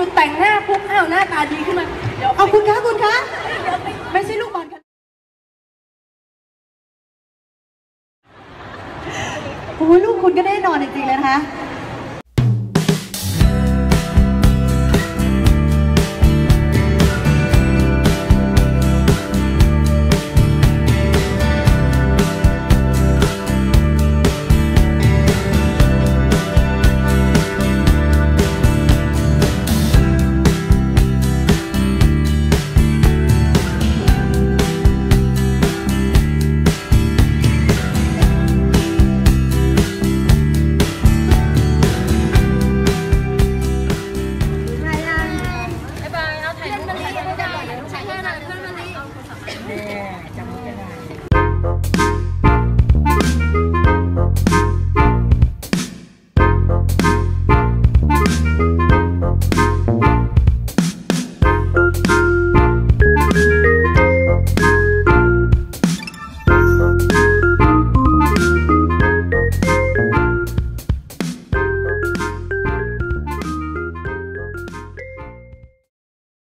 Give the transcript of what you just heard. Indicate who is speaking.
Speaker 1: ยุดแต่งหน้าปุ๊บอ้าวหน้าตาดีขึ้นมาเดี๋ยว
Speaker 2: เอาคุณคะคุณคะไม่ใช่ลูกบอลค่ะโอ้ยลูกคุณก็แน่นอนจริงๆเลยนะคะ